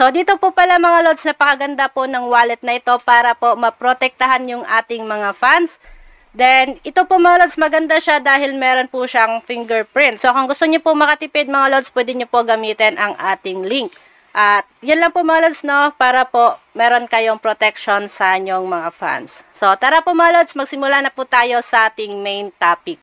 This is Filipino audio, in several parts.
So, dito po pala mga lods, napakaganda po ng wallet na ito para po maprotektahan yung ating mga fans. Then, ito po mga lods, maganda siya dahil meron po siyang fingerprint. So, kung gusto niyo po makatipid mga lods, pwede niyo po gamitin ang ating link. At, yan lang po mga lods, no? Para po meron kayong protection sa inyong mga fans. So, tara po mga lods, magsimula na po tayo sa ating main topic.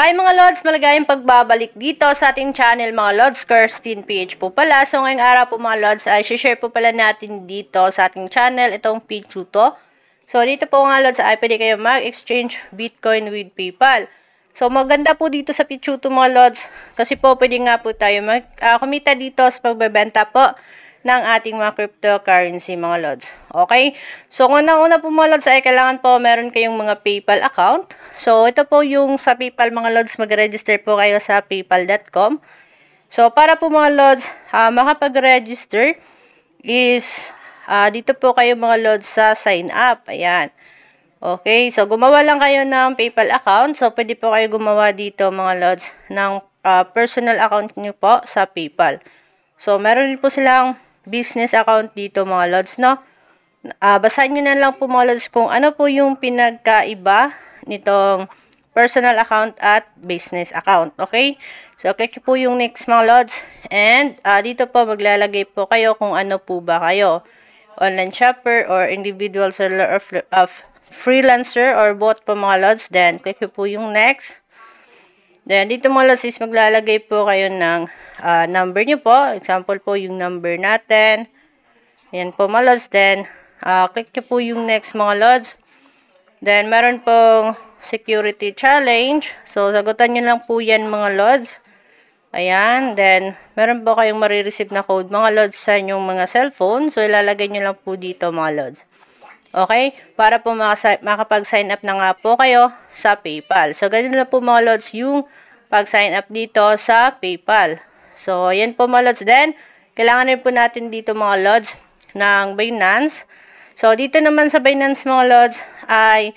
Hi mga Lods! Malagayang pagbabalik dito sa ating channel mga Lods. Kirstine PH po pala. So ngayong araw po mga Lods ay share po pala natin dito sa ating channel itong picture to. So dito po mga Lods ay pwede kayo mag-exchange Bitcoin with PayPal. So maganda po dito sa picture to mga Lods kasi po pwede nga po tayo mag, uh, kumita dito sa pagbebenta po ng ating mga cryptocurrency mga lods. Okay? So, unang-una po mga lods ay kailangan po meron kayong mga PayPal account. So, ito po yung sa PayPal mga lods, mag-register po kayo sa paypal.com. So, para po mga lods, uh, makapag-register is uh, dito po kayo mga lods sa sign up. Ayan. Okay, so gumawa lang kayo ng PayPal account. So, pwede po kayo gumawa dito mga lods ng uh, personal account niyo po sa PayPal. So, meron po silang business account dito mga lods, no? Uh, basahin nyo na lang po mga lods kung ano po yung pinagkaiba nitong personal account at business account. Okay? So, click po yung next mga lods. And, uh, dito po maglalagay po kayo kung ano po ba kayo. Online shopper or individual seller of, of freelancer or both po mga lods. Then, click po yung next. Then, dito mga lods is maglalagay po kayo ng uh, number nyo po. Example po yung number natin. Ayan po mga lods. Then, uh, click nyo po yung next mga lods. Then, meron pong security challenge. So, sagutan nyo lang po yan mga lods. Ayan. Then, meron po kayong marireceive na code mga lods sa inyong mga cellphone. So, ilalagay nyo lang po dito mga lods. Okay? Para po makapag-sign up na nga po kayo sa PayPal. So, ganun na po mga lods yung pag-sign up dito sa PayPal. So, ayan po mga lods. Then, kailangan rin po natin dito mga lods ng Binance. So, dito naman sa Binance mga lods ay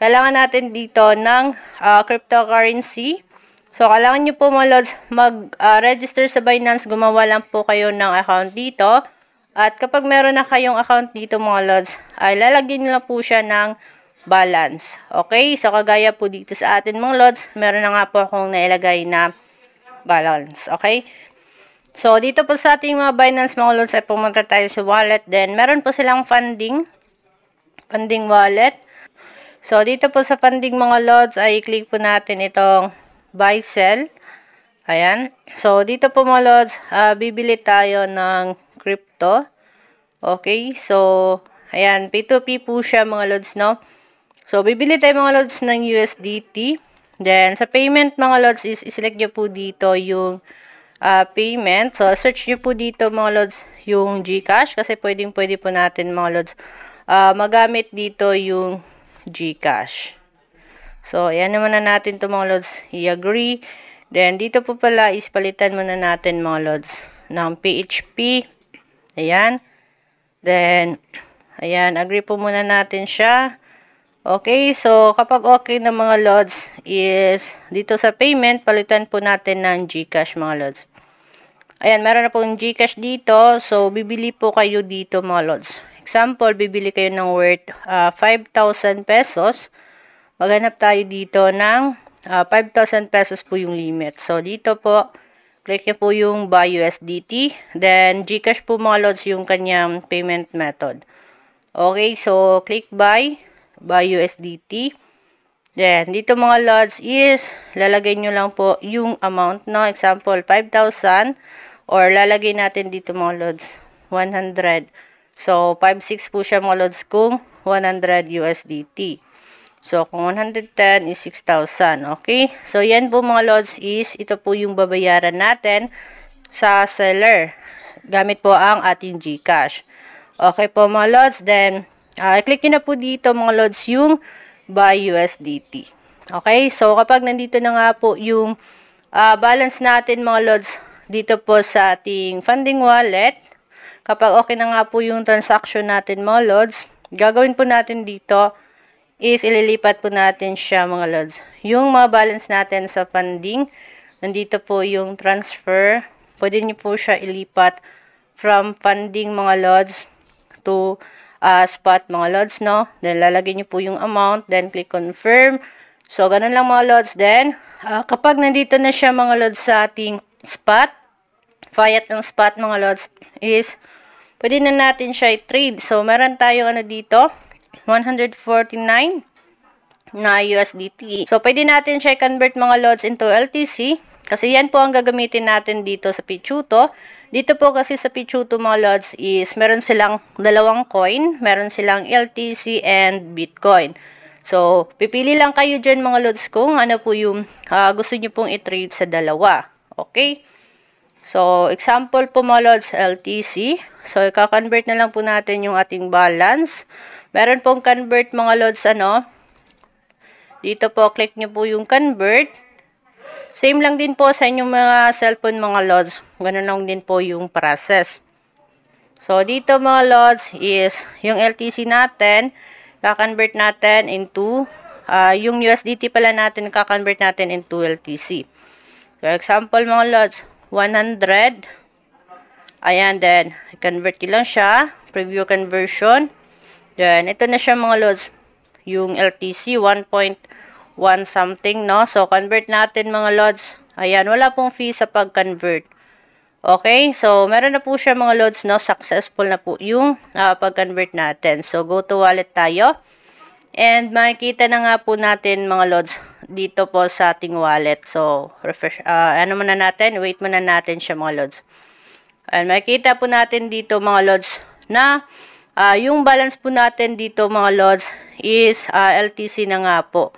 kailangan natin dito ng uh, cryptocurrency. So, kailangan nyo po mga lods mag-register uh, sa Binance. Gumawa lang po kayo ng account dito. At kapag meron na kayong account dito mga lods, ay lalagyan nyo po siya ng balance. Okay? So, kagaya po dito sa atin mga lods, meron na nga po akong nailagay na balance. Okay? So, dito po sa ating mga Binance mga lods ay pumunta tayo sa wallet. Then, meron po silang funding. Funding wallet. So, dito po sa funding mga lods ay click po natin itong buy sell. Ayan. So, dito po mga lods, uh, bibili tayo ng crypto. Okay. So, ayan. P2P po siya mga lods, no? So, bibili tayo mga lods ng USDT. Then, sa payment mga lods is select nyo po dito yung uh, payment. So, search nyo po dito mga lods yung GCash kasi pwedeng pwede po natin mga lods uh, magamit dito yung GCash. So, ayan naman na natin to mga lods. I-agree. Then, dito po pala is palitan muna natin mga lods ng PHP. Ayan. Then, ayan, agree po muna natin siya. Okay, so kapag okay na mga lods is dito sa payment, palitan po natin ng GCash mga lods. Ayan, meron na pong GCash dito. So, bibili po kayo dito mga lods. Example, bibili kayo ng worth uh, ah, 5,000 pesos. Maghanap tayo dito ng uh, ah, 5,000 pesos po yung limit. So, dito po, click nyo po yung buy USDT. Then, GCash po mga lods yung kanyang payment method. Okay, so click buy by USDT. Then, dito mga lots is, lalagay nyo lang po yung amount, no? Example, 5,000. Or, lalagay natin dito mga lods, 100. So, 5,6 po siya mga lods kung 100 USDT. So, kung 110 is 6,000. Okay? So, yan po mga lods is, ito po yung babayaran natin sa seller. Gamit po ang ating GCash. Okay po mga lods. Then, Uh, click nyo na po dito mga lods yung buy USDT. Okay, so kapag nandito na nga po yung uh, balance natin mga lods dito po sa ating funding wallet, kapag okay na nga po yung transaction natin mga lods, gagawin po natin dito is ililipat po natin siya mga lods. Yung mga balance natin sa funding nandito po yung transfer. Pwede nyo po siya ilipat from funding mga lods to uh, spot mga lods, no? Then, lalagay nyo po yung amount, then click confirm. So, ganun lang mga lods. Then, uh, kapag nandito na siya mga lods sa ating spot, fiat ng spot mga lods is, pwede na natin siya i-trade. So, meron tayo ano dito, 149 na USDT. So, pwede natin siya i-convert mga loads into LTC. Kasi yan po ang gagamitin natin dito sa Pichuto. Dito po kasi sa Pichuto mga loads is meron silang dalawang coin. Meron silang LTC and Bitcoin. So, pipili lang kayo dyan mga loads kung ano po yung uh, gusto nyo pong i-trade sa dalawa. Okay? So, example po mga loads, LTC. So, i-convert na lang po natin yung ating balance. Meron pong convert mga loads ano, dito po, click nyo po yung convert. Same lang din po sa inyong mga cellphone mga lods. Ganun lang din po yung process. So, dito mga lods is yung LTC natin, kakonvert natin into, uh, yung USDT pala natin, kakonvert natin into LTC. For example mga lods, 100. Ayan, then, convert lang siya. Preview conversion. Then, ito na siya mga lods yung LTC 1.1 something, no? So, convert natin mga lods. Ayan, wala pong fee sa pag-convert. Okay, so meron na po siya mga loads, no? Successful na po yung uh, pag-convert natin. So, go to wallet tayo. And makikita na nga po natin mga loads dito po sa ating wallet. So, refresh, uh, ano muna natin? Wait muna natin siya mga loads. And makikita po natin dito mga loads na uh, yung balance po natin dito mga loads is uh, LTC na nga po.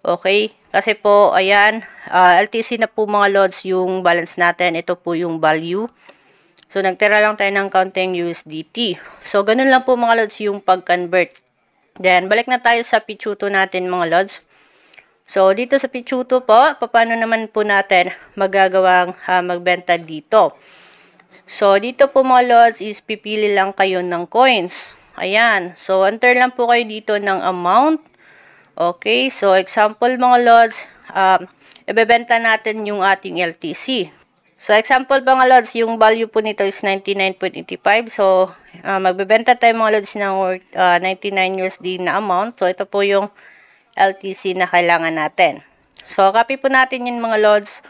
Okay? Kasi po, ayan, uh, ah, LTC na po mga loads yung balance natin. Ito po yung value. So, nagtira lang tayo ng counting USDT. So, ganun lang po mga loads yung pag-convert. Then, balik na tayo sa Pichuto natin mga loads. So, dito sa Pichuto po, paano naman po natin magagawang uh, magbenta dito? So, dito po mga loads is pipili lang kayo ng coins. Ayan. So, enter lang po kayo dito ng amount. Okay. So, example mga lods, um, ibebenta natin yung ating LTC. So, example mga lods, yung value po nito is 99.85. So, uh, magbebenta tayo mga lods ng worth, uh, 99 USD na amount. So, ito po yung LTC na kailangan natin. So, copy po natin yung mga lods.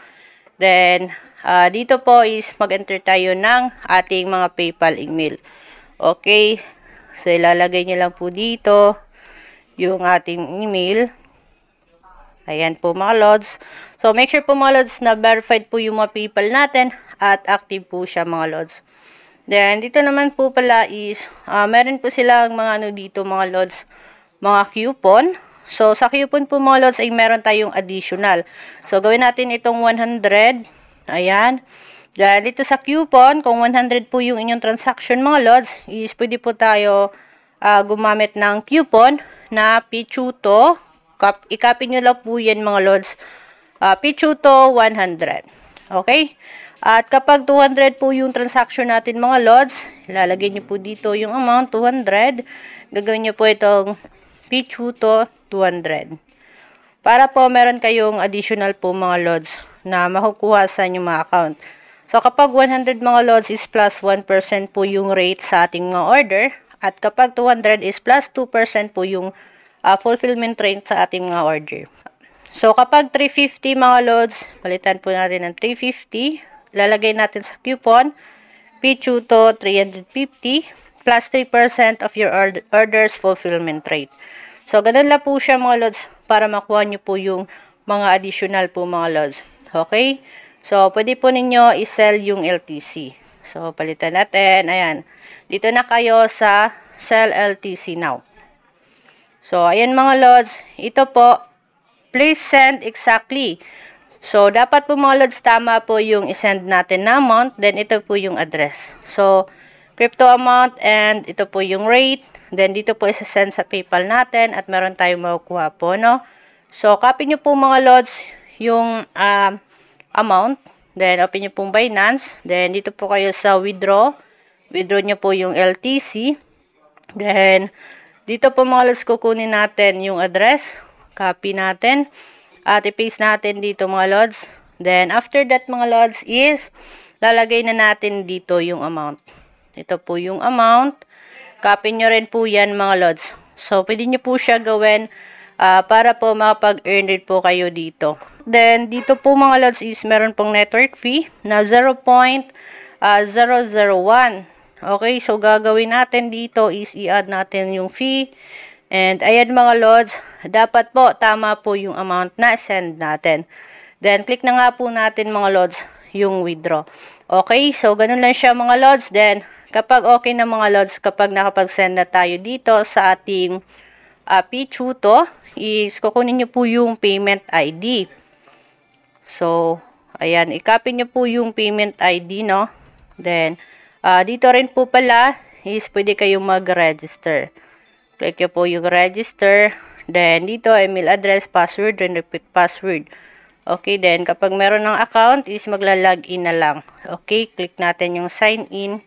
Then, uh, dito po is mag-enter tayo ng ating mga PayPal email. Okay. So, ilalagay nyo lang po dito yung ating email. Ayan po mga lods. So, make sure po mga lods na verified po yung mga PayPal natin at active po siya mga lods. Then, dito naman po pala is, uh, meron po silang mga ano dito mga lods, mga coupon. So, sa coupon po mga lods ay meron tayong additional. So, gawin natin itong 100. Ayan. Dahil dito sa coupon, kung 100 po yung inyong transaction mga lods, is pwede po tayo uh, gumamit ng coupon na Pichuto. Kap ikapin nyo lang po yan mga lods. Uh, Pichuto 100. Okay? At kapag 200 po yung transaction natin mga lods, ilalagay nyo po dito yung amount, 200. Gagawin nyo po itong Pichuto 200. Para po meron kayong additional po mga lods na makukuha sa inyong mga account. So, kapag 100 mga loads is plus 1% po yung rate sa ating mga order. At kapag 200 is plus 2% po yung uh, fulfillment rate sa ating mga order. So, kapag 350 mga loads, palitan po natin ng 350. Lalagay natin sa coupon. Pichu to 350 plus 3% of your order's fulfillment rate. So, ganun lang po siya mga loads para makuha nyo po yung mga additional po mga loads. Okay? So, pwede po ninyo i-sell yung LTC. So, palitan natin. Ayan. Dito na kayo sa sell LTC now. So, ayan mga lods. Ito po, please send exactly. So, dapat po mga lods, tama po yung isend natin na amount. Then, ito po yung address. So, crypto amount and ito po yung rate. Then, dito po isa-send sa PayPal natin at meron tayong makukuha po, no? So, copy nyo po mga lods yung uh, amount. Then, open nyo pong Binance. Then, dito po kayo sa withdraw. Withdraw nyo po yung LTC. Then, dito po mga lods, kukunin natin yung address. Copy natin. At i-paste natin dito mga lods. Then, after that mga lods is, lalagay na natin dito yung amount. Ito po yung amount. Copy nyo rin po yan mga lods. So, pwede nyo po siya gawin uh, para po makapag-earn rin po kayo dito. Then, dito po mga lods is meron pong network fee na 0.001. Okay, so gagawin natin dito is i-add natin yung fee. And ayan mga lods, dapat po tama po yung amount na send natin. Then, click na nga po natin mga lods yung withdraw. Okay, so ganun lang siya mga lods. Then, kapag okay na mga lods, kapag nakapag-send na tayo dito sa ating uh, Pichuto, is kukunin nyo po yung payment ID. So, ayan, i-copy nyo po yung payment ID, no? Then, uh, dito rin po pala is pwede kayong mag-register. Click nyo po yung register. Then, dito, email address, password, and repeat password. Okay, then, kapag meron ng account, is magla-login na lang. Okay, click natin yung sign in.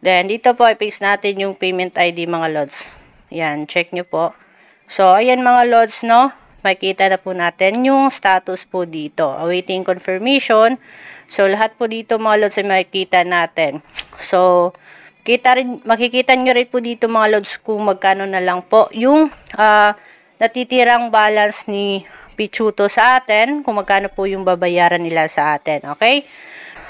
Then, dito po, i-paste natin yung payment ID, mga lods. Yan, check nyo po. So, ayan mga lods, no? Makikita na po natin yung status po dito. Awaiting confirmation. So, lahat po dito mga lods ay makikita natin. So, kita rin, makikita nyo rin po dito mga lods kung magkano na lang po yung uh, natitirang balance ni Pichuto sa atin. Kung magkano po yung babayaran nila sa atin. Okay?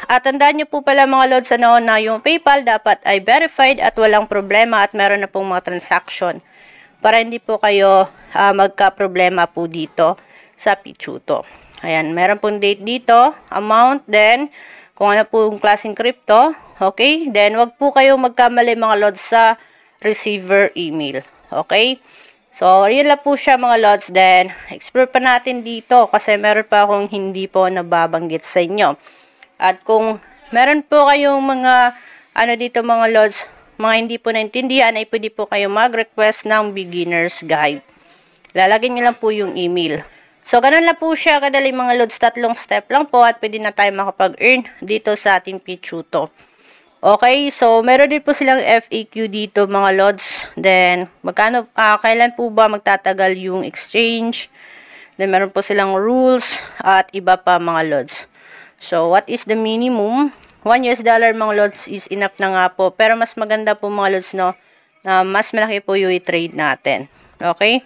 At tandaan nyo po pala mga lods ano, na yung PayPal dapat ay verified at walang problema at meron na pong mga transaction para hindi po kayo uh, magka-problema po dito sa Pichuto. Ayan, meron pong date dito, amount, then kung ano po yung klaseng crypto, okay? Then, wag po kayo magkamali mga lods sa receiver email, okay? So, yun lang po siya mga lods. Then, explore pa natin dito kasi meron pa akong hindi po nababanggit sa inyo. At kung meron po kayong mga, ano dito mga lods, mga hindi po naintindihan ay pwede po kayo mag-request ng beginner's guide. Lalagyan nyo lang po yung email. So, ganun lang po siya kadali mga loads. Tatlong step lang po at pwede na tayo makapag-earn dito sa ating Pichuto. Okay, so meron din po silang FAQ dito mga lods. Then, magkano, uh, kailan po ba magtatagal yung exchange? Then, meron po silang rules at iba pa mga lods. So, what is the minimum? 1 US dollar mga lods is enough na nga po. Pero mas maganda po mga lods no, na mas malaki po yung i-trade natin. Okay?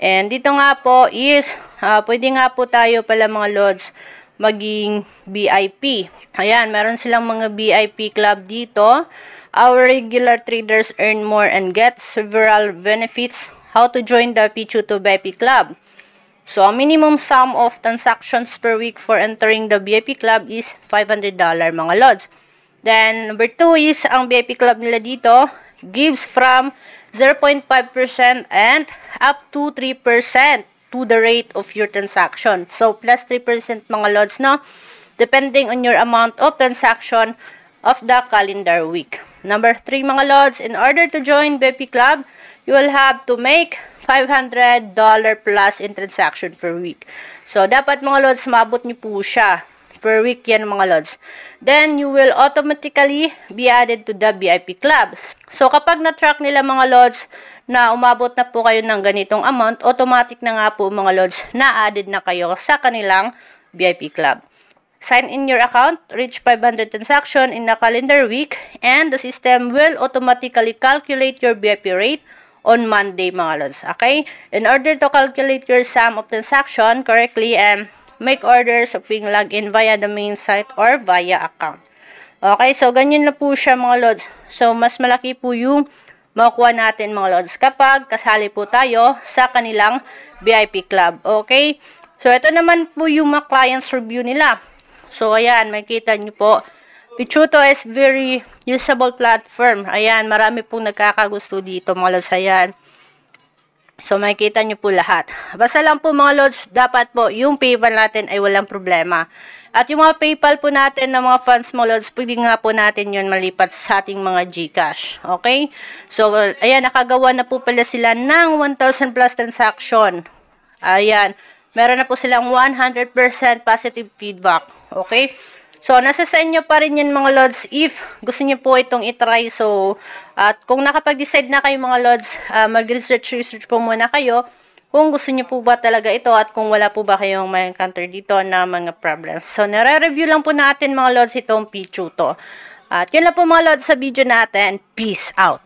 And dito nga po is, uh, pwede nga po tayo pala mga lods maging VIP. Ayan, meron silang mga VIP club dito. Our regular traders earn more and get several benefits. How to join the Pichuto VIP club? So, ang minimum sum of transactions per week for entering the VIP club is $500 mga lods. Then, number 2 is, ang VIP club nila dito gives from 0.5% and up to 3% to the rate of your transaction. So, plus 3% mga lods, no? Depending on your amount of transaction of the calendar week. Number 3 mga lods, in order to join VIP club, you will have to make $500 plus in transaction per week. So, dapat mga lods, mabot niyo po siya. Per week yan mga lods. Then, you will automatically be added to the VIP club. So, kapag na-track nila mga lods na umabot na po kayo ng ganitong amount, automatic na nga po mga lods na added na kayo sa kanilang VIP club. Sign in your account, reach 500 transaction in a calendar week, and the system will automatically calculate your VIP rate on Monday mga lods. Okay? In order to calculate your sum of transaction correctly and make orders of being login via the main site or via account. Okay, so ganyan na po siya mga lods. So mas malaki po yung makukuha natin mga lods kapag kasali po tayo sa kanilang VIP club. Okay? So ito naman po yung mga clients review nila. So ayan, makikita nyo po Pichuto is very usable platform. Ayan, marami pong nagkakagusto dito mga lods. Ayan. So, makikita nyo po lahat. Basta lang po mga lods, dapat po yung PayPal natin ay walang problema. At yung mga PayPal po natin ng mga funds mo lods, pwede nga po natin yun malipat sa ating mga GCash. Okay? So, ayan, nakagawa na po pala sila ng 1,000 plus transaction. Ayan. Meron na po silang 100% positive feedback. Okay? So, nasa sa inyo pa rin yan mga lods if gusto niyo po itong itry. So, at kung nakapag-decide na kayo mga lods, uh, mag-research research po muna kayo kung gusto niyo po ba talaga ito at kung wala po ba kayong may encounter dito na mga problems. So, nare-review lang po natin mga lods itong Pichu to. At yun lang po mga lods sa video natin. Peace out!